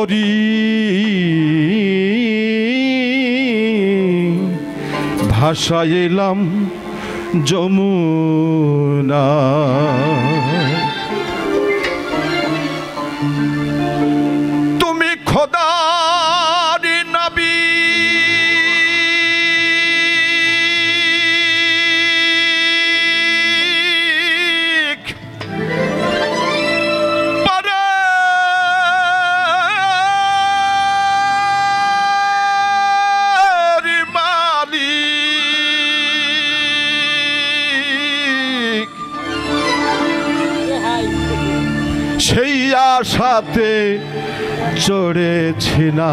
তরি ভাষা এলাম যমুনা আশাতে চড়েছি না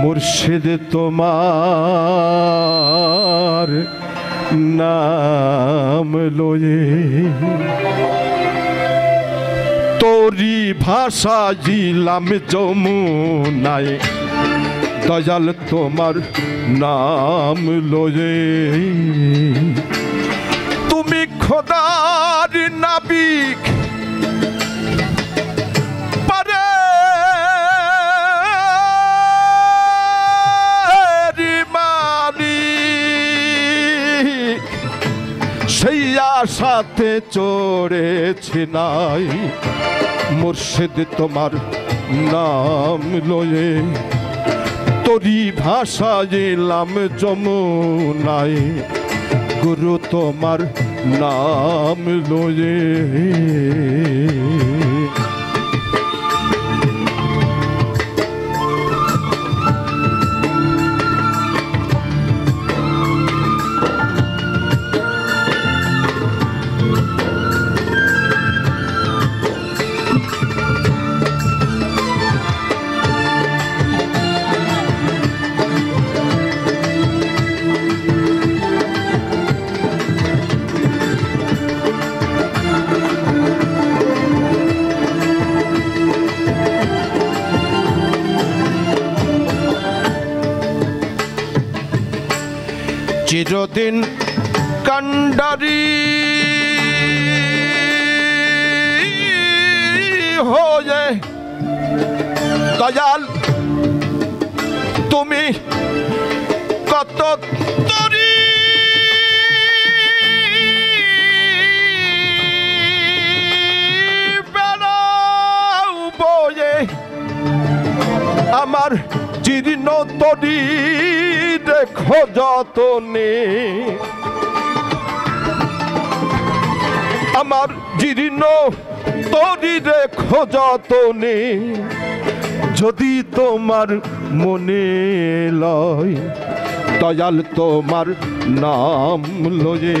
মুর্শিদ তোমার নাম লয়ে তোরি ভাষা জিলাম যমুনায়, দয়াল তোমার নাম লয়ে। তুমি খোদার নাবিক সেই আশাতে চড়েছি নাই। মুর্শিদ তোমার নাম লয়ে। তোরি ভাষা এলাম যমুনায়। গুরু তোমার নাম লয়ে চিরদিন কান্ডারি হয়ে দয়াল তুমি কত তরি? আমার জীর্ণ তরি দেখো যতনে। আমার জীর্ণ তরি দেখো যতনে। যদি তোমার মনে লয়, দয়াল তোমার নাম লয়ে।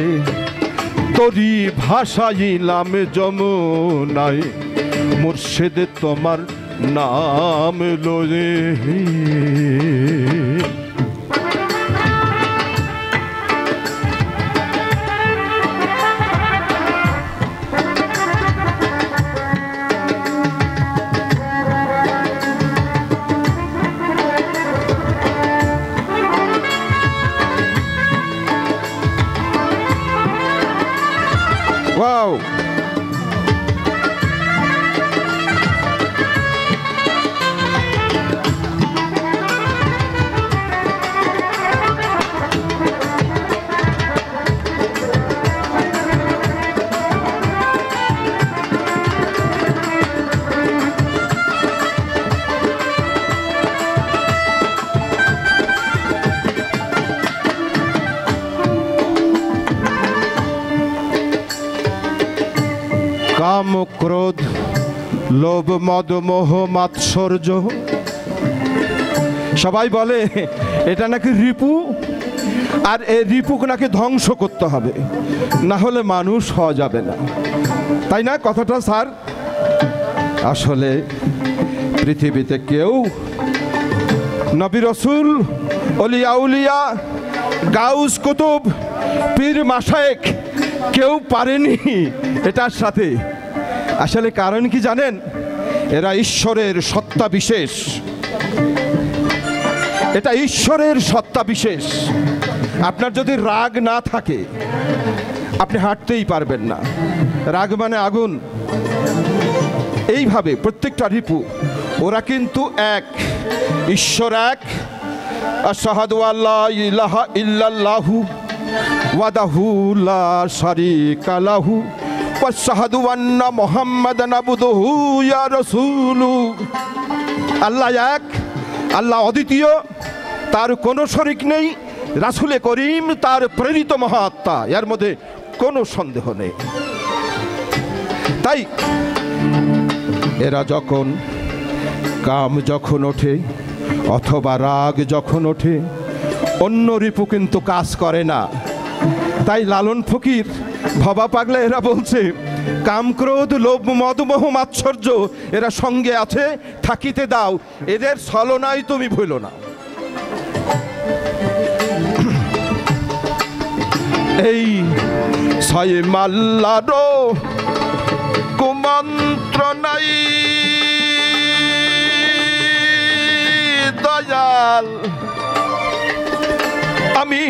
তরি ভাষাই ভাষাইলাম যমুনায়, মুর্শিদ তোমার নাম লয়ে ওয়াও কাম ক্রোধ, লোভ, মদ, মোহ, মাৎসর্য। সবাই বলে, এটা নাকি রিপু? আর এই রিপুকে নাকি ধ্বংস করতে হবে, না হলে মানুষ হওয়া যাবে না। তাই না কথাটা, স্যার? আসলে পৃথিবীতে কেউ নবী রসুল, অলিয়া উলিয়া, গাউস কুতুব, পীর মাসায়েক কেউ পারেনি এটার সাথে। আসলে কারণ কি জানেন? এরা ঈশ্বরের সত্তা বিশেষ এটা ঈশ্বরের সত্তা বিশেষ আপনার যদি রাগ না থাকে, আপনি হাঁটতেই পারবেন না। রাগ মানে আগুন। এইভাবে প্রত্যেকটা রিপু, ওরা কিন্তু এক। ঈশ্বর এক। আল্লাহ ইলাহা ইল্লাল্লাহু ওয়াদাহু লা শারিকা লাহু, ওয়াশহাদু আন্না মুহাম্মাদান আবদুহু ইয়া রাসূলু। আল্লাহ এক, আল্লাহ অদ্বিতীয়, তার কোনো শরিক নেই। রাসুলে করিম তার প্রেরিত মহাত্মা, এর মধ্যে কোনো সন্দেহ নেই। তাই এরা যখন কাম যখন ওঠে, অথবা রাগ যখন ওঠে অন্য রিপু কিন্তু কাজ করে না। তাই লালন ফকির, ভবা পাগলা এরা বলছে, কাম ক্রোধ, লোভ, মদমোহ, মাৎসর্য, এরা সঙ্গে আছে, থাকিতে দাও, এদের ছলনাই তুমি ভুলো না। এই ছয় মাল্লারো কুমন্ত্রণাই দয়াল। আমি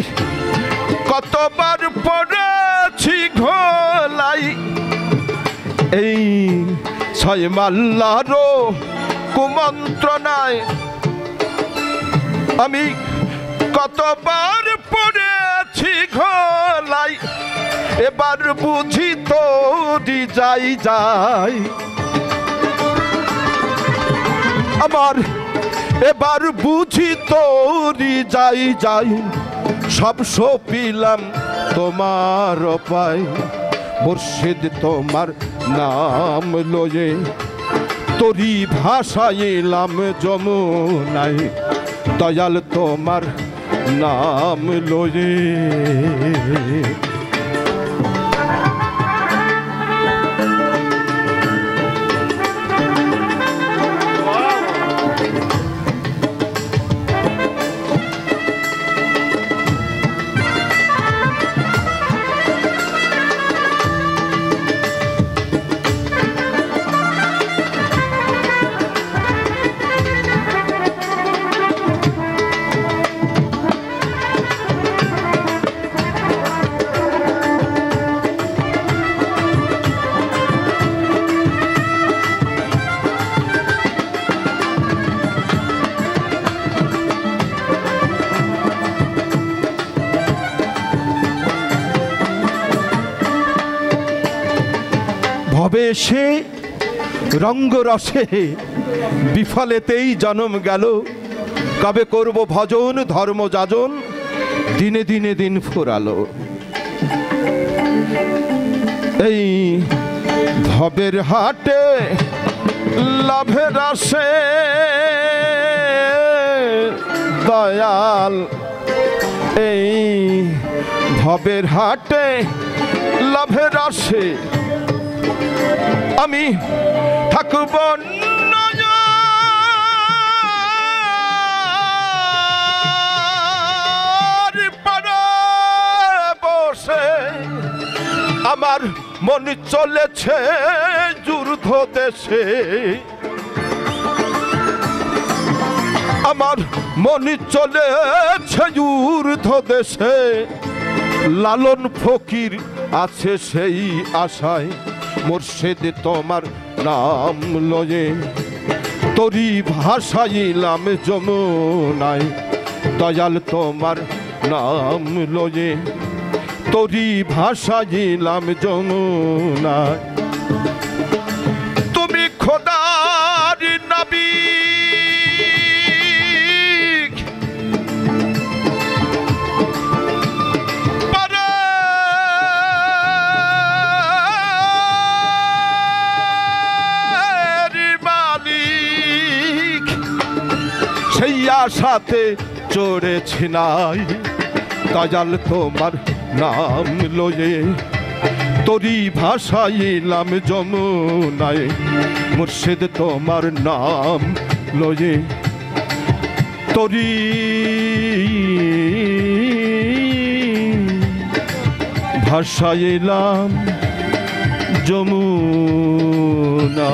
কতবার পড়েছি ঘোলাই। এই ছয় মাল্লারও কুমন্ত্রণায় আমি কতবার পড়েছি ঘোলাই। এবার বুঝি তো যাই যাই। আমার এবার বুঝি তোরি যাই যাই। সব সপিলাম তোমার পাই মুর্শিদ তোমার নাম লয়ে। তরি ভাষায় এলাম যমুনাই দয়াল তোমার নাম লয়ে। ভবে সে রঙ্গরসে বিফলেতেই জন্ম গেল। কবে করব ভজন, ধর্ম যাজন, দিনে দিনে দিন ফুরালো। এই ভবের হাটে লাভের আসে দয়াল। এই ভবের হাটে লাভের আসে আমি থাকব আমার মন চলেছে যুদ্ধ দেশে। আমার মন চলেছে যুদ্ধ দেশে। লালন ফকির আছে সেই আশায়। মুর্শিদ তোমার নাম লয়ে। তরি ভাসাইলাম যমুনায় দয়াল তোমার নাম লয়ে। তরি ভাসাইলাম যমুনায় আশাতে চড়েছি নাই দয়াল তোমার নাম লয়ে তরি ভাষাইলাম যমুনায় মুর্শিদ তোমার নাম লয়ে তরি ভাষাইলাম যমুনা